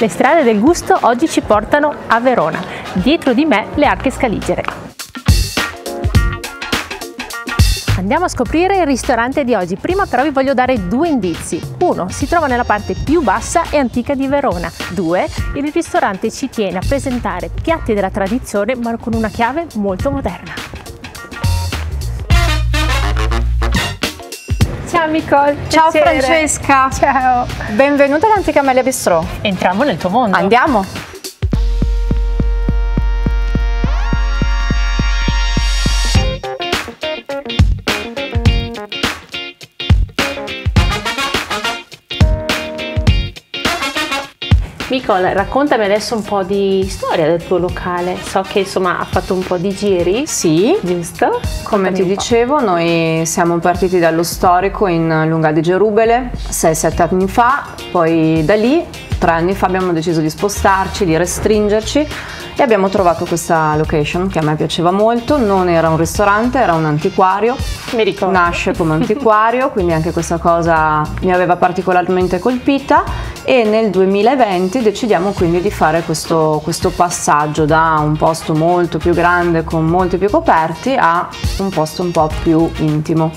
Le strade del gusto oggi ci portano a Verona. Dietro di me le arche scaligere. Andiamo a scoprire il ristorante di oggi. Prima però vi voglio dare due indizi. Uno, si trova nella parte più bassa e antica di Verona. Due, il ristorante ci tiene a presentare piatti della tradizione ma con una chiave molto moderna. Ciao Nicole. Ciao piacere. Francesca. Ciao. Benvenuta all'Antica Amelia Bistrò. Entriamo nel tuo mondo. Andiamo. Nicole, raccontami adesso un po' di storia del tuo locale. So che insomma ha fatto un po' di giri. Sì, giusto? Come ti dicevo, noi siamo partiti dallo storico in Lunga di Gerubele 6-7 anni fa, poi da lì tre anni fa abbiamo deciso di spostarci, di restringerci e abbiamo trovato questa location che a me piaceva molto, non era un ristorante, era un antiquario. Mi ricordo. Nasce come antiquario, quindi anche questa cosa mi aveva particolarmente colpita e nel 2020 decidiamo quindi di fare questo, questo passaggio da un posto molto più grande con molti più coperti a un posto un po' più intimo.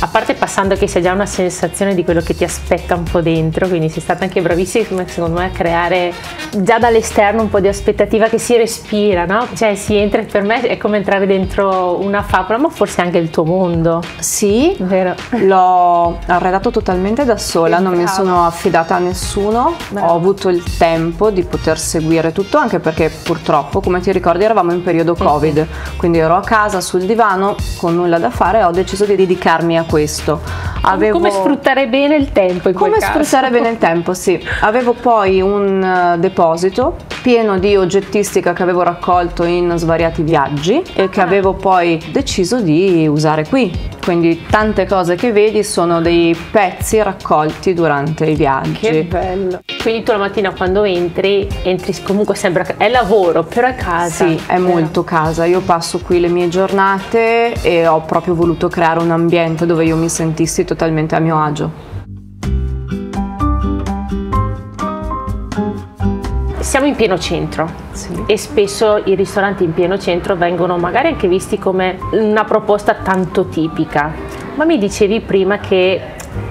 A parte passando che sia già una sensazione di quello che ti aspetta un po' dentro, quindi sei stata anche bravissima secondo me a creare già dall'esterno un po' di aspettativa che si respira, no? Cioè si entra, per me è come entrare dentro una favola, ma forse anche il tuo mondo. Sì, Vero. l'ho arredato totalmente da sola, non mi sono affidata a nessuno, Bravo. ho avuto il tempo di poter seguire tutto, anche perché purtroppo, come ti ricordi, eravamo in periodo Covid, mm-hmm. quindi ero a casa sul divano con nulla da fare e ho deciso di dedicarmi a questo. Avevo... Come sfruttare bene il tempo in Come sfruttare bene il tempo, sì. Avevo poi un uh, deposito pieno di oggettistica che avevo raccolto in svariati viaggi e che ah. avevo poi deciso di usare qui. Quindi tante cose che vedi sono dei pezzi raccolti durante i viaggi. Che bello. Quindi tu la mattina quando entri, entri comunque sembra che è lavoro, però è casa. Sì, è molto casa. Io passo qui le mie giornate e ho proprio voluto creare un ambiente dove io mi sentissi totalmente a mio agio. Siamo in pieno centro sì. e spesso i ristoranti in pieno centro vengono magari anche visti come una proposta tanto tipica, ma mi dicevi prima che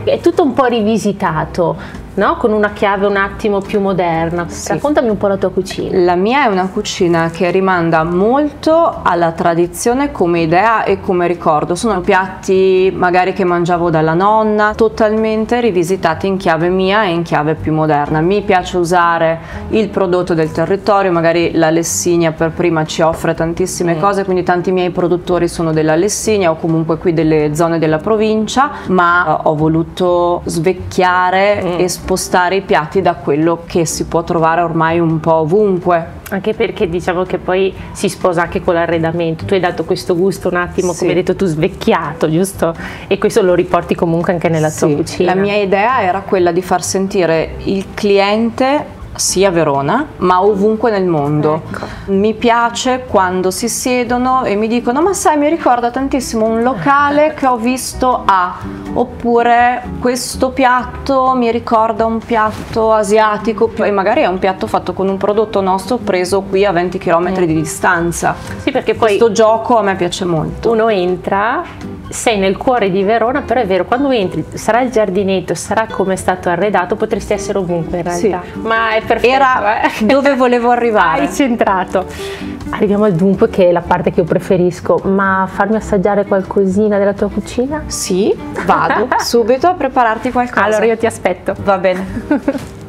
è tutto un po' rivisitato, no? con una chiave un attimo più moderna. Sì. Raccontami un po' la tua cucina. La mia è una cucina che rimanda molto alla tradizione come idea e come ricordo. Sono piatti magari che mangiavo dalla nonna, totalmente rivisitati in chiave mia e in chiave più moderna. Mi piace usare il prodotto del territorio, magari la Lessinia per prima ci offre tantissime mm. cose, quindi tanti miei produttori sono della Lessinia o comunque qui delle zone della provincia, ma ho voluto svecchiare mm. e spostare i piatti da quello che si può trovare ormai un po' ovunque. Anche perché diciamo che poi si sposa anche con l'arredamento. Tu hai dato questo gusto un attimo, sì. come hai detto tu, svecchiato, giusto? E questo lo riporti comunque anche nella sì. tua cucina. La mia idea era quella di far sentire il cliente sia a Verona, ma ovunque nel mondo. Ecco. Mi piace quando si siedono e mi dicono ma sai mi ricorda tantissimo un locale che ho visto a oppure questo piatto mi ricorda un piatto asiatico e magari è un piatto fatto con un prodotto nostro preso qui a 20 km mm. di distanza. Sì, perché poi questo gioco a me piace molto. Uno entra sei nel cuore di Verona, però è vero, quando entri sarà il giardinetto, sarà come è stato arredato, potresti essere ovunque in realtà. Sì. Ma è perfetto. Era eh? dove volevo arrivare. Hai centrato. Arriviamo al dunque che è la parte che io preferisco, ma farmi assaggiare qualcosina della tua cucina? Sì, vado subito a prepararti qualcosa. Allora io ti aspetto. Va bene.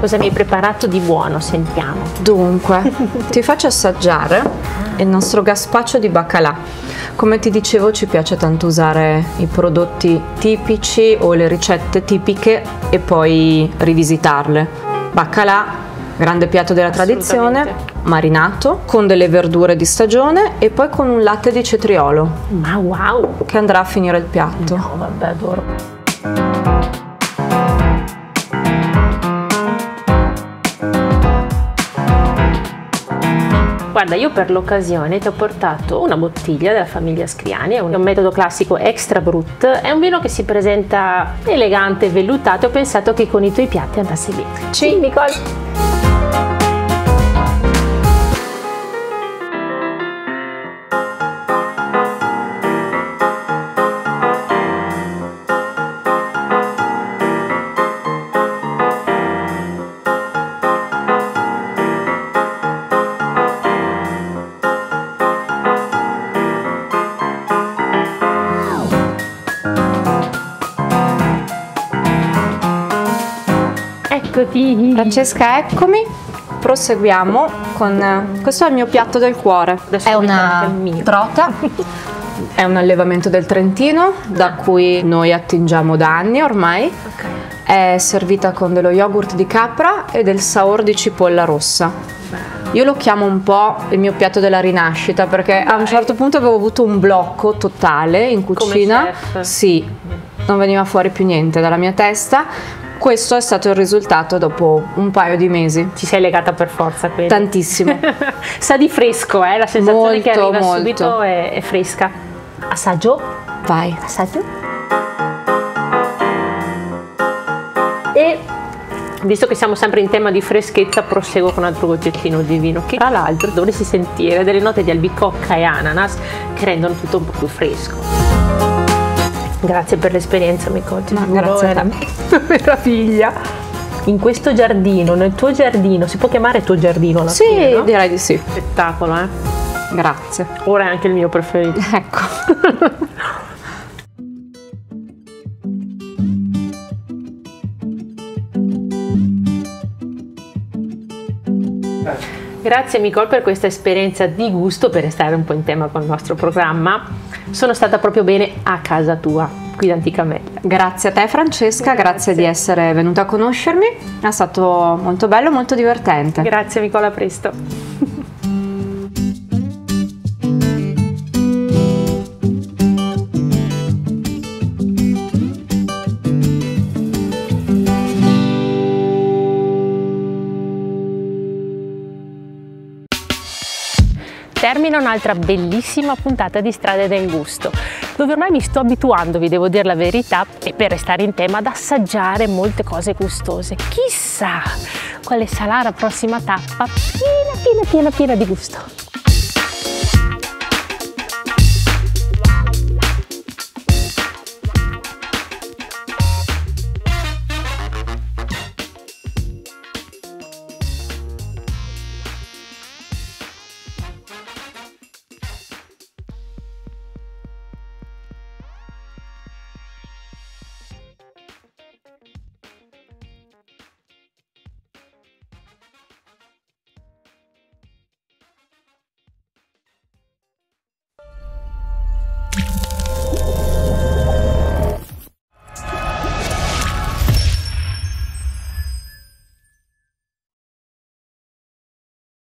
Cosa mi hai preparato di buono? Sentiamo. Dunque, ti faccio assaggiare il nostro gaspaccio di baccalà. Come ti dicevo ci piace tanto usare i prodotti tipici o le ricette tipiche e poi rivisitarle. Baccalà grande piatto della tradizione, marinato con delle verdure di stagione e poi con un latte di cetriolo. Ma wow! Che andrà a finire il piatto. No, vabbè, adoro. Guarda, io per l'occasione ti ho portato una bottiglia della famiglia Scriani, è un metodo classico extra brut, è un vino che si presenta elegante e vellutato e ho pensato che con i tuoi piatti andasse bene. Sì. Nicole. Eccoti. Francesca, eccomi. Proseguiamo con eh, questo è il mio piatto del cuore. Adesso è una trota. È un allevamento del Trentino da cui noi attingiamo da anni ormai. Ok. È servita con dello yogurt di capra e del saor di cipolla rossa. Io lo chiamo un po' il mio piatto della rinascita perché a un certo punto avevo avuto un blocco totale in cucina. Sì, non veniva fuori più niente dalla mia testa. Questo è stato il risultato dopo un paio di mesi. Ci sei legata per forza, quindi. Tantissimo. Sa di fresco, eh? La sensazione che Molto, arriva molto. subito è, è fresca. Assaggio? Vai. Assaggio? E visto che siamo sempre in tema di freschezza, proseguo con un altro goccettino di vino che tra l'altro dovresti sentire delle note di albicocca e ananas che rendono tutto un po' più fresco. Grazie per l'esperienza, amico. Ma grazie a una meraviglia. In questo giardino, nel tuo giardino, si può chiamare tuo giardino alla Sì, fine, no? direi di sì. Spettacolo, eh? Grazie. Ora è anche il mio preferito. Ecco. Grazie Nicole per questa esperienza di gusto, per restare un po' in tema con il nostro programma. Sono stata proprio bene a casa tua, qui Anticamella. Grazie a te Francesca, grazie. Grazie. di essere venuta a conoscermi. È stato molto bello, molto divertente. Grazie Nicola, a presto. Termina un'altra bellissima puntata di Strade del Gusto, dove ormai mi sto abituando, vi devo dire la verità, e per restare in tema, ad assaggiare molte cose gustose. Chissà quale sarà la prossima tappa piena, piena, piena, piena di gusto.